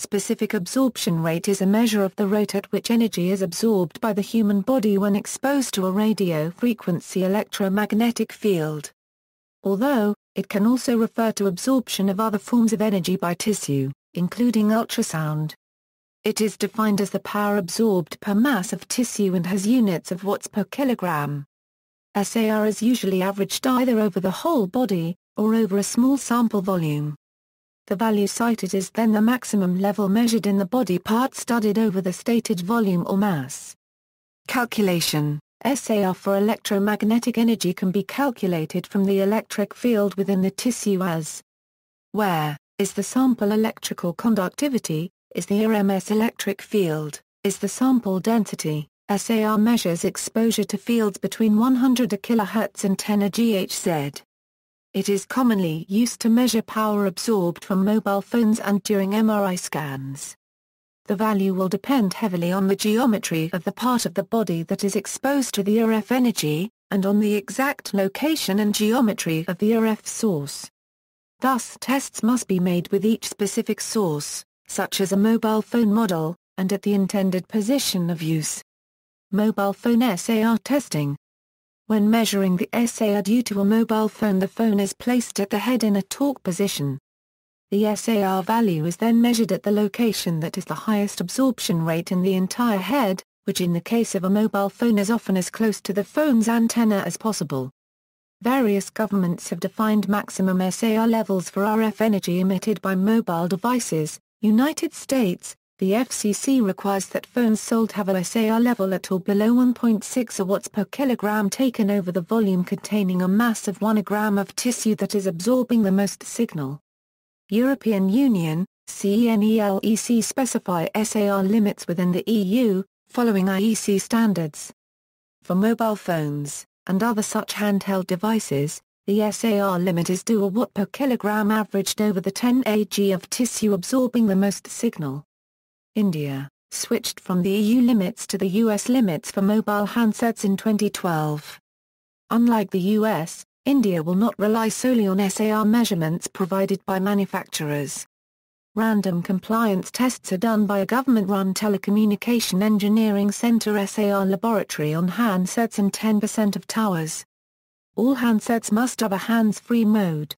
Specific absorption rate is a measure of the rate at which energy is absorbed by the human body when exposed to a radio frequency electromagnetic field. Although, it can also refer to absorption of other forms of energy by tissue, including ultrasound. It is defined as the power absorbed per mass of tissue and has units of watts per kilogram. SAR is usually averaged either over the whole body, or over a small sample volume. The value cited is then the maximum level measured in the body part studied over the stated volume or mass. Calculation SAR for electromagnetic energy can be calculated from the electric field within the tissue as where is the sample electrical conductivity, is the RMS electric field, is the sample density. SAR measures exposure to fields between 100 kHz and 10 GHz. It is commonly used to measure power absorbed from mobile phones and during MRI scans. The value will depend heavily on the geometry of the part of the body that is exposed to the RF energy, and on the exact location and geometry of the RF source. Thus tests must be made with each specific source, such as a mobile phone model, and at the intended position of use. Mobile phone SAR testing when measuring the SAR due to a mobile phone the phone is placed at the head in a talk position. The SAR value is then measured at the location that is the highest absorption rate in the entire head, which in the case of a mobile phone is often as close to the phone's antenna as possible. Various governments have defined maximum SAR levels for RF energy emitted by mobile devices, United States, the FCC requires that phones sold have a SAR level at or below 1.6 watts per kilogram taken over the volume containing a mass of 1 gram of tissue that is absorbing the most signal. European Union, CENELEC specify SAR limits within the EU, following IEC standards. For mobile phones, and other such handheld devices, the SAR limit is 2 watt per kilogram averaged over the 10 Ag of tissue absorbing the most signal. India, switched from the EU limits to the US limits for mobile handsets in 2012. Unlike the US, India will not rely solely on SAR measurements provided by manufacturers. Random compliance tests are done by a government-run telecommunication engineering center SAR laboratory on handsets and 10% of towers. All handsets must have a hands-free mode.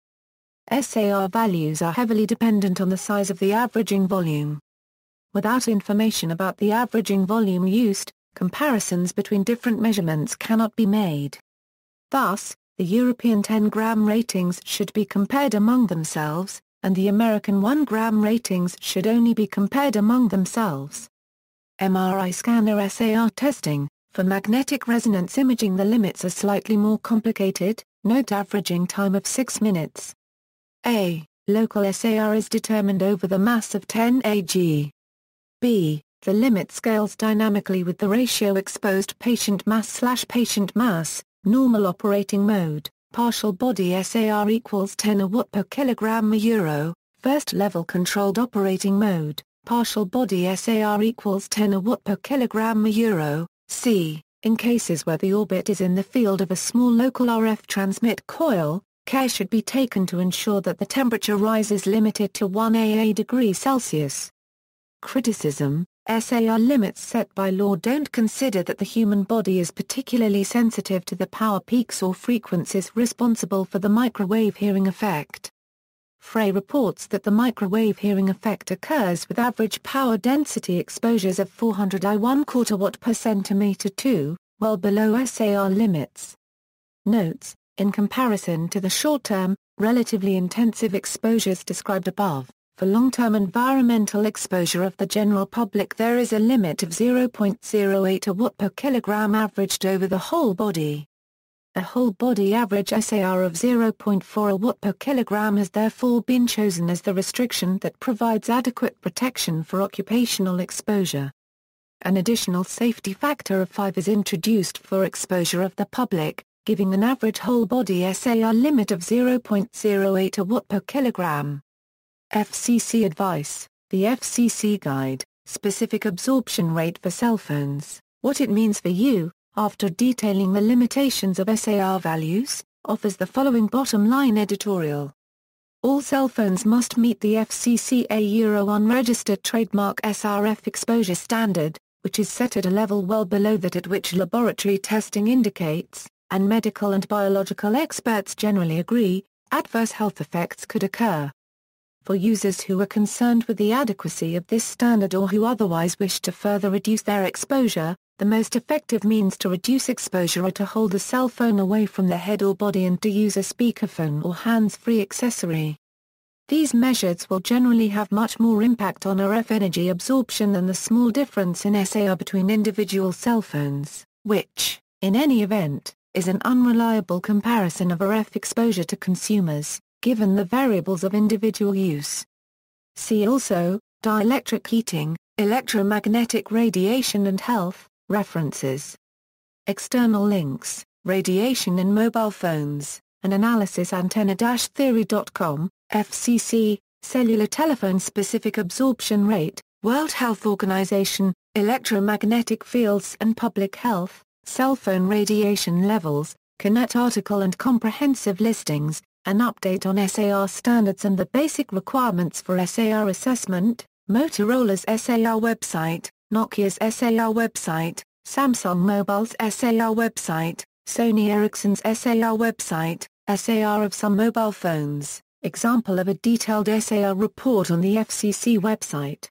SAR values are heavily dependent on the size of the averaging volume. Without information about the averaging volume used, comparisons between different measurements cannot be made. Thus, the European 10-gram ratings should be compared among themselves, and the American 1-gram ratings should only be compared among themselves. MRI scanner SAR testing, for magnetic resonance imaging the limits are slightly more complicated, note averaging time of 6 minutes. A. Local SAR is determined over the mass of 10 Ag. B. The limit scales dynamically with the ratio exposed patient mass slash patient mass, normal operating mode, partial body SAR equals 10 a watt per kilogram a euro, first level controlled operating mode, partial body SAR equals 10 a watt per kilogram a euro, C. In cases where the orbit is in the field of a small local RF transmit coil, care should be taken to ensure that the temperature rise is limited to 1 AA degree Celsius. Criticism SAR limits set by law don't consider that the human body is particularly sensitive to the power peaks or frequencies responsible for the microwave hearing effect. Frey reports that the microwave hearing effect occurs with average power density exposures of 400 I 1 quarter watt per centimeter 2, well below SAR limits. Notes, in comparison to the short-term, relatively intensive exposures described above, for long-term environmental exposure of the general public there is a limit of 0.08 a watt per kilogram averaged over the whole body. A whole body average SAR of 0.4 a watt per kilogram has therefore been chosen as the restriction that provides adequate protection for occupational exposure. An additional safety factor of 5 is introduced for exposure of the public, giving an average whole body SAR limit of 0.08 a watt per kilogram. FCC Advice, the FCC Guide, Specific Absorption Rate for Cell Phones, What It Means for You, after detailing the limitations of SAR values, offers the following bottom-line editorial. all cell phones must meet the FCC Euro 1 registered trademark SRF exposure standard, which is set at a level well below that at which laboratory testing indicates, and medical and biological experts generally agree, adverse health effects could occur. For users who are concerned with the adequacy of this standard or who otherwise wish to further reduce their exposure, the most effective means to reduce exposure are to hold the cell phone away from the head or body and to use a speakerphone or hands-free accessory. These measures will generally have much more impact on RF energy absorption than the small difference in SAR between individual cell phones, which, in any event, is an unreliable comparison of RF exposure to consumers, given the variables of individual use. See also, dielectric heating, electromagnetic radiation and health, references. External links, radiation in mobile phones, an analysis antenna-theory.com, FCC, cellular telephone specific absorption rate, World Health Organization, electromagnetic fields and public health, cell phone radiation levels, CNET article and comprehensive listings, an update on SAR standards and the basic requirements for SAR assessment, Motorola's SAR website, Nokia's SAR website, Samsung Mobile's SAR website, Sony Ericsson's SAR website, SAR of some mobile phones, example of a detailed SAR report on the FCC website.